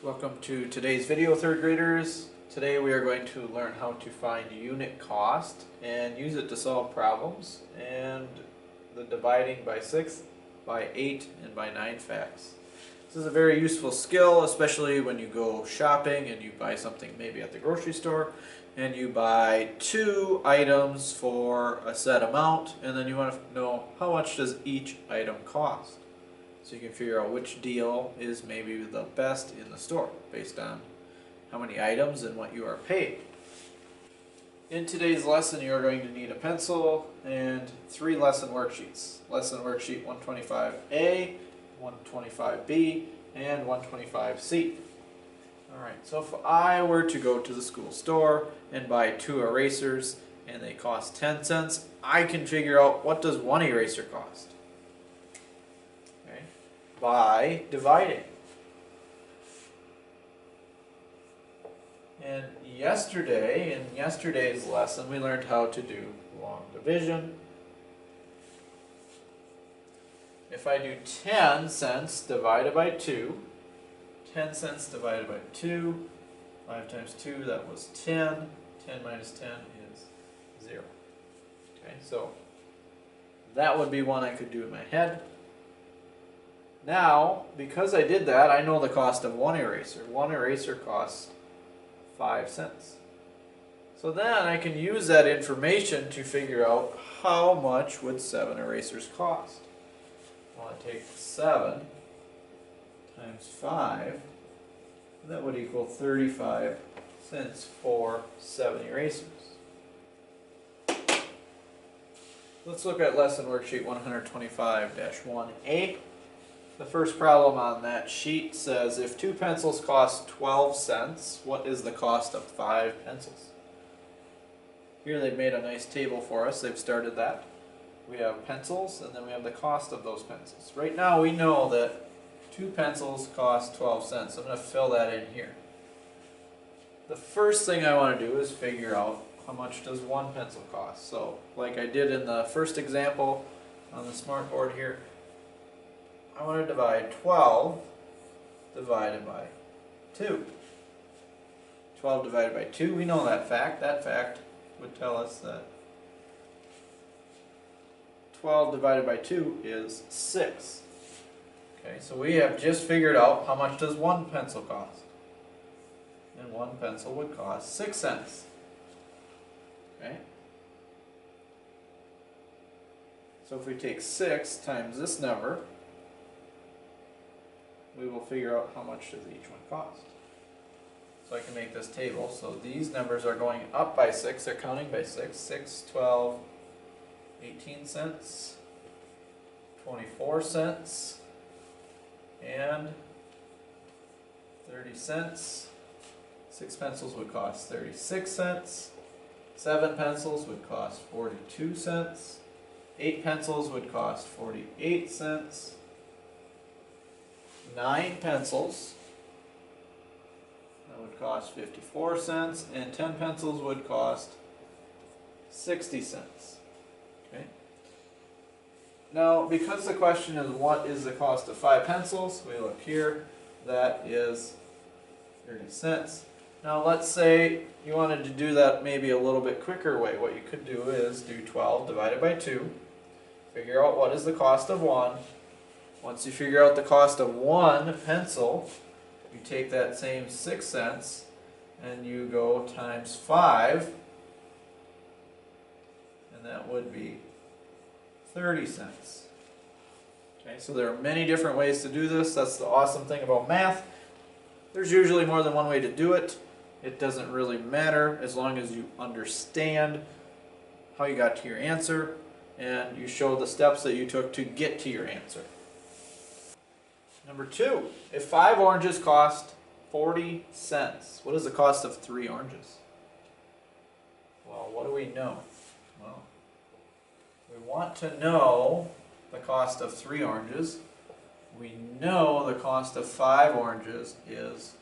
Welcome to today's video, third graders. Today we are going to learn how to find unit cost and use it to solve problems and the dividing by 6, by 8, and by 9 facts. This is a very useful skill, especially when you go shopping and you buy something maybe at the grocery store and you buy two items for a set amount and then you want to know how much does each item cost. So you can figure out which deal is maybe the best in the store based on how many items and what you are paid. In today's lesson, you are going to need a pencil and three lesson worksheets. Lesson worksheet 125A, 125B, and 125C. Alright, so if I were to go to the school store and buy two erasers and they cost 10 cents, I can figure out what does one eraser cost by dividing. And yesterday, in yesterday's lesson, we learned how to do long division. If I do 10 cents divided by 2, 10 cents divided by 2, 5 times 2, that was 10. 10 minus 10 is 0. Okay, so that would be one I could do in my head. Now, because I did that, I know the cost of one eraser. One eraser costs 5 cents. So then I can use that information to figure out how much would 7 erasers cost. I take 7 times 5, that would equal 35 cents for 7 erasers. Let's look at lesson worksheet 125-1A. The first problem on that sheet says if two pencils cost 12 cents, what is the cost of five pencils? Here they've made a nice table for us. They've started that. We have pencils and then we have the cost of those pencils. Right now we know that two pencils cost 12 cents. I'm going to fill that in here. The first thing I want to do is figure out how much does one pencil cost. So like I did in the first example on the smart board here, I want to divide 12 divided by 2. 12 divided by 2, we know that fact. That fact would tell us that 12 divided by 2 is 6. Okay, so we have just figured out how much does one pencil cost. And one pencil would cost 6 cents. Okay? So if we take 6 times this number, we will figure out how much does each one cost. So I can make this table. So these numbers are going up by 6, they're counting by 6. 6, 12, 18 cents, 24 cents, and 30 cents. Six pencils would cost 36 cents. Seven pencils would cost 42 cents. Eight pencils would cost 48 cents nine pencils. That would cost 54 cents, and 10 pencils would cost 60 cents. Okay. Now, because the question is what is the cost of five pencils, we look here, that is 30 cents. Now let's say you wanted to do that maybe a little bit quicker way. What you could do is do 12 divided by 2, figure out what is the cost of one, once you figure out the cost of one pencil, you take that same six cents and you go times five, and that would be 30 cents. Okay, so there are many different ways to do this. That's the awesome thing about math. There's usually more than one way to do it. It doesn't really matter as long as you understand how you got to your answer and you show the steps that you took to get to your answer. Number two, if five oranges cost 40 cents, what is the cost of three oranges? Well, what do we know? Well, we want to know the cost of three oranges. We know the cost of five oranges is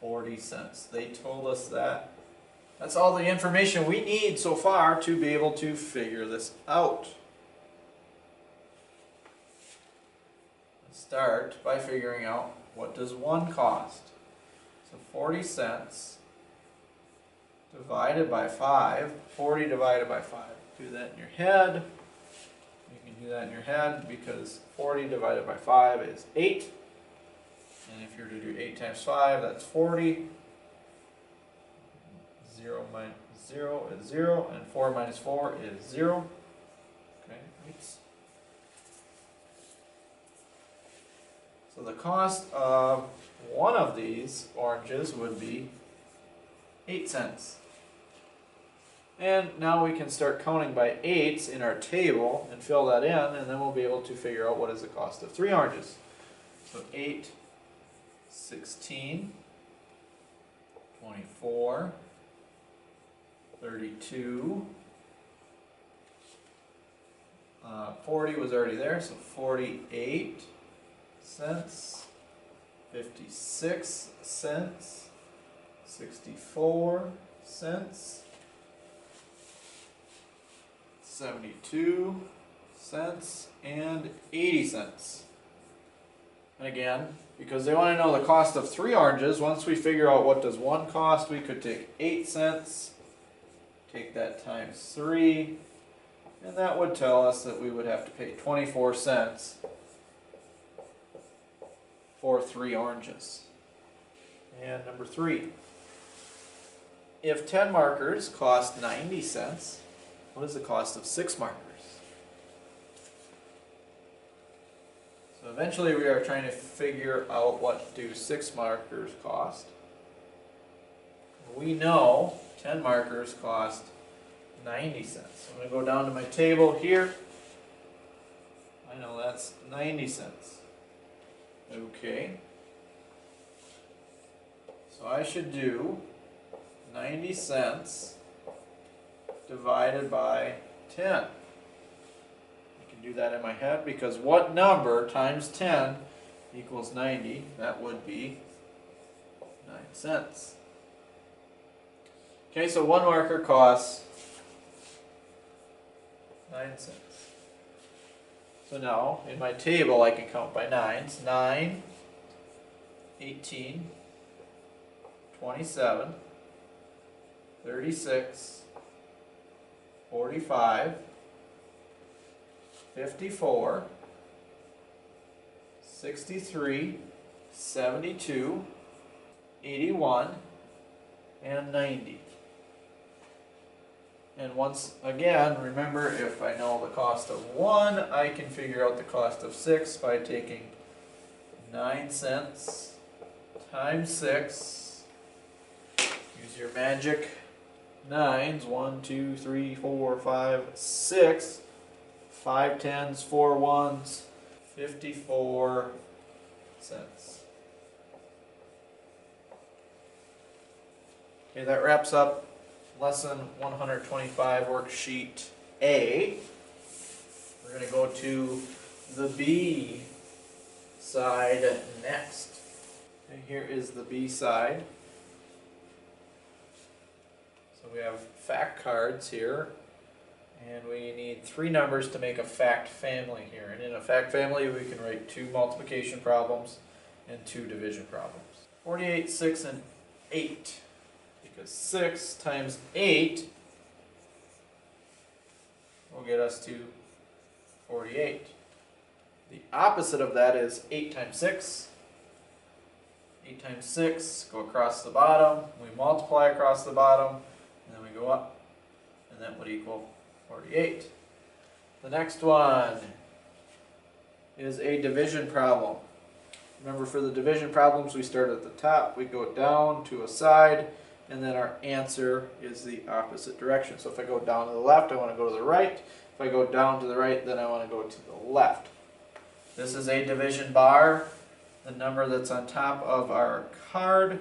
40 cents. They told us that. That's all the information we need so far to be able to figure this out. Start by figuring out what does one cost. So forty cents divided by 5, 40 divided by five. Do that in your head. You can do that in your head because forty divided by five is eight. And if you're to do eight times five, that's forty. Zero minus zero is zero, and four minus four is zero. Okay, oops. So the cost of one of these oranges would be eight cents. And now we can start counting by eights in our table and fill that in, and then we'll be able to figure out what is the cost of three oranges. So eight, sixteen, twenty-four, thirty-two, uh, forty was already there, so forty-eight cents, fifty-six cents, sixty-four cents, seventy-two cents, and eighty cents. And again, because they want to know the cost of three oranges, once we figure out what does one cost, we could take eight cents, take that times three, and that would tell us that we would have to pay twenty-four cents for three oranges. And number three, if ten markers cost ninety cents, what is the cost of six markers? So eventually we are trying to figure out what do six markers cost. We know ten markers cost ninety cents. I'm gonna go down to my table here. I know that's ninety cents. Okay. So I should do ninety cents divided by ten. I can do that in my head because what number times ten equals ninety? That would be nine cents. Okay, so one marker costs nine cents. So now, in my table, I can count by nines. 9, 18, 27, 36, 45, 54, 63, 72, 81, and 90. And once again, remember if I know the cost of one, I can figure out the cost of six by taking nine cents times six. Use your magic nines. One, two, three, four, five, six. Five tens, four ones, fifty-four cents. Okay, that wraps up lesson 125 worksheet A. We're going to go to the B side next. And here is the B side. So we have fact cards here. And we need three numbers to make a fact family here. And in a fact family, we can write two multiplication problems and two division problems. 48, 6, and 8 because 6 times 8 will get us to 48. The opposite of that is 8 times 6. 8 times 6, go across the bottom, we multiply across the bottom, and then we go up, and that would equal 48. The next one is a division problem. Remember for the division problems, we start at the top, we go down to a side, and then our answer is the opposite direction. So if I go down to the left, I want to go to the right. If I go down to the right, then I want to go to the left. This is a division bar. The number that's on top of our card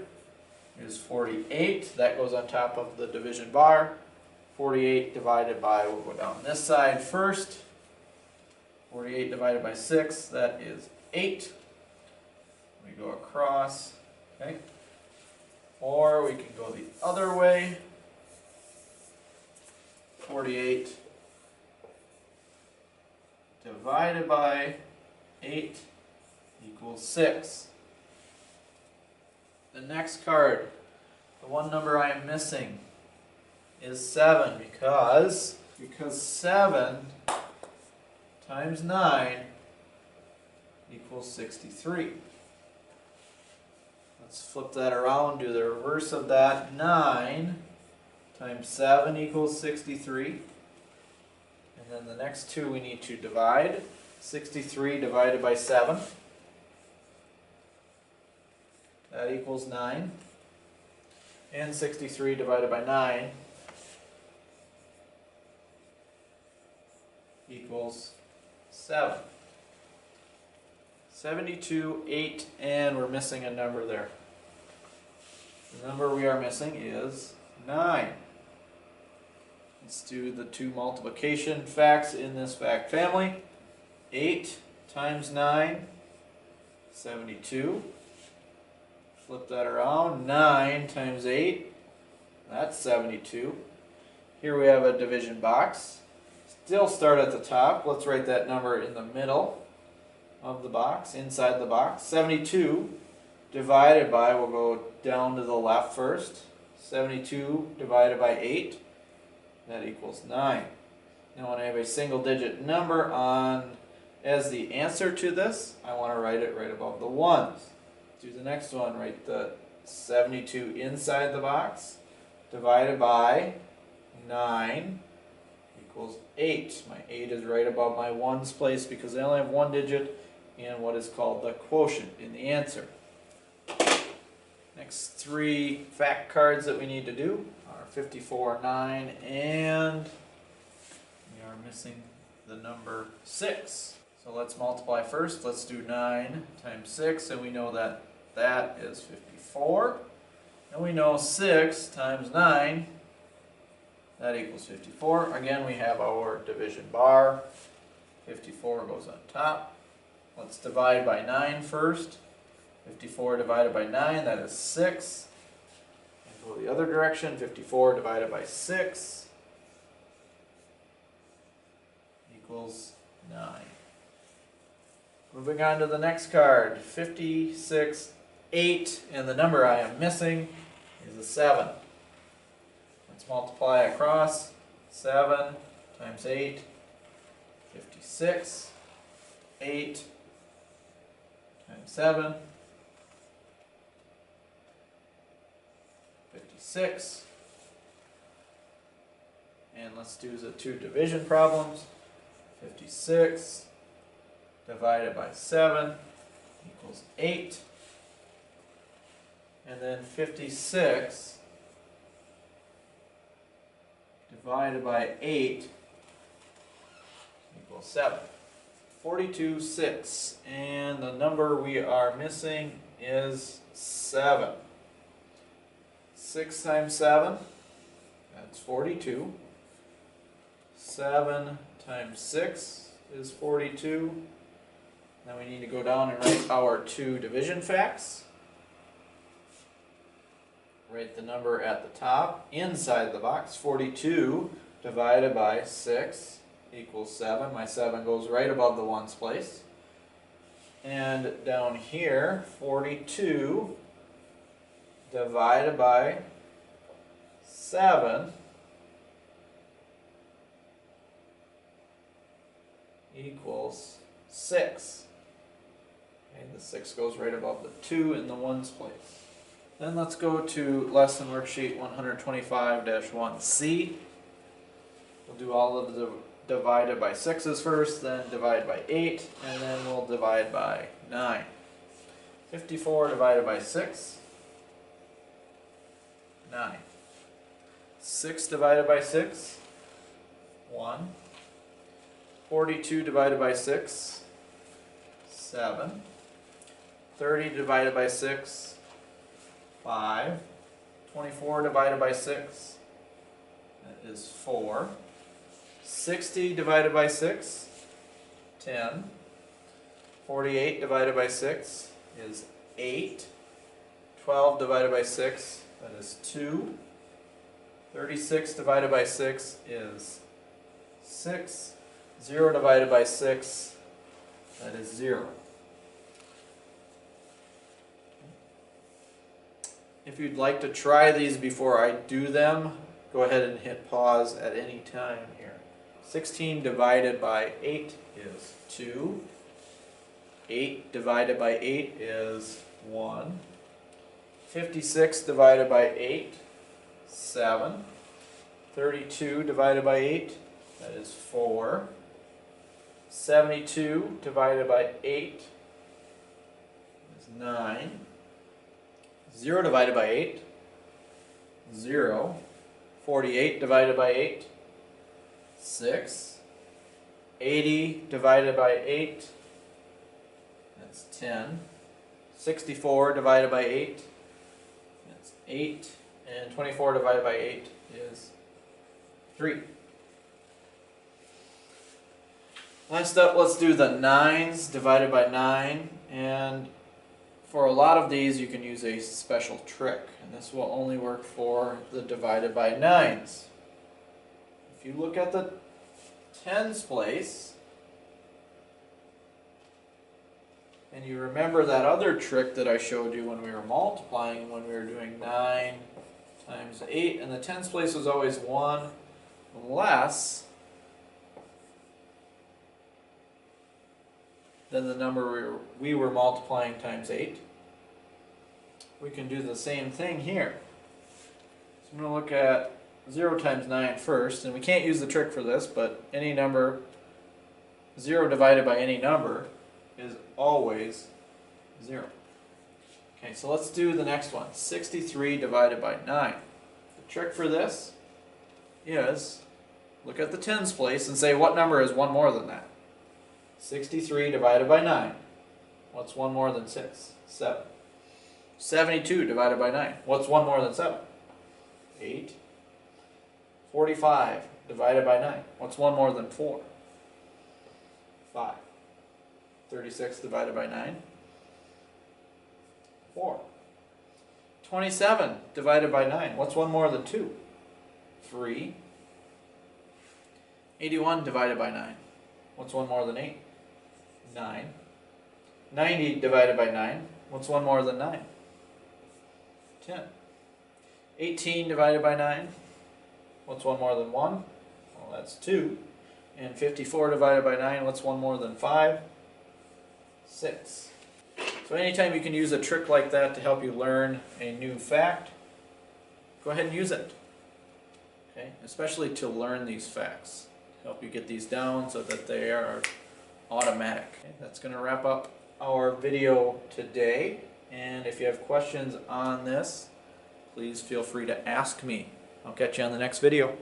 is 48. That goes on top of the division bar. 48 divided by, we'll go down this side first. 48 divided by 6, that is 8. We go across, okay? Or we can go the other way. 48 divided by 8 equals 6. the next card, the one number I am missing is 7 because because 7 times 9 equals 63. Let's flip that around, do the reverse of that. 9 times 7 equals 63. And then the next two we need to divide. 63 divided by 7. That equals 9. And 63 divided by 9 equals 7. 72, 8, and we're missing a number there. The number we are missing is 9. Let's do the two multiplication facts in this fact family. 8 times 9, 72. Flip that around. 9 times 8, that's 72. Here we have a division box. Still start at the top. Let's write that number in the middle of the box, inside the box. 72 divided by, we'll go down to the left first. 72 divided by 8, that equals 9. Now when I have a single digit number on as the answer to this, I want to write it right above the ones. Do the next one, write the 72 inside the box, divided by 9 equals 8. My 8 is right above my ones place because I only have one digit and what is called the quotient in the answer. Next three fact cards that we need to do are 54, 9, and we are missing the number 6. So let's multiply first. Let's do 9 times 6, and we know that that is 54. And we know 6 times 9, that equals 54. Again, we have our division bar. 54 goes on top. Let's divide by 9 first. 54 divided by 9, that is 6. And go the other direction, 54 divided by 6 equals 9. Moving on to the next card, 56, 8, and the number I am missing is a 7. Let's multiply across. 7 times 8, 56. 8 times 7, 56. And let's do the two division problems. 56 divided by 7 equals 8. And then 56 divided by 8 equals 7. 42, 6. And the number we are missing is 7. 6 times 7, that's 42. 7 times 6 is 42. Now we need to go down and write our two division facts. Write the number at the top, inside the box, 42 divided by 6 equals 7. My 7 goes right above the ones place. And down here, 42 divided by 7 equals 6. And the 6 goes right above the 2 in the ones place. Then let's go to lesson worksheet 125-1C. We'll do all of the divided by 6's first, then divide by 8, and then we'll divide by 9. 54 divided by 6, 9. 6 divided by 6, 1. 42 divided by 6, 7. 30 divided by 6, 5. 24 divided by 6, that is 4. 60 divided by 6, 10. 48 divided by 6 is 8. 12 divided by 6, that is 2. 36 divided by 6 is 6. 0 divided by 6, that is 0. If you'd like to try these before I do them, go ahead and hit pause at any time. 16 divided by 8 is 2. 8 divided by 8 is 1. 56 divided by 8, 7. 32 divided by 8, that is 4. 72 divided by 8 is 9. 0 divided by 8, 0. 48 divided by 8, 6. 80 divided by 8, that's 10. 64 divided by 8, that's 8. And 24 divided by 8 is 3. Last up, let's do the 9s divided by 9. And for a lot of these, you can use a special trick. And this will only work for the divided by 9s. If you look at the tens place, and you remember that other trick that I showed you when we were multiplying, when we were doing 9 times 8, and the tens place was always 1, less than the number we were, we were multiplying times 8. We can do the same thing here. So I'm going to look at 0 times 9 first, and we can't use the trick for this, but any number, 0 divided by any number, is always 0. Okay, so let's do the next one. 63 divided by 9. The trick for this is look at the tens place and say what number is one more than that? 63 divided by 9. What's one more than 6? 7. 72 divided by 9. What's one more than 7? 8. 45 divided by 9. What's one more than 4? 5. 36 divided by 9. 4. 27 divided by 9. What's one more than 2? 3. 81 divided by 9. What's one more than 8? 9. 90 divided by 9. What's one more than 9? 10. 18 divided by 9. What's one more than 1? Well, that's 2. And 54 divided by 9. What's one more than 5? 6. So anytime you can use a trick like that to help you learn a new fact, go ahead and use it. Okay? Especially to learn these facts. Help you get these down so that they are automatic. Okay, that's going to wrap up our video today. And if you have questions on this, please feel free to ask me. I'll catch you on the next video.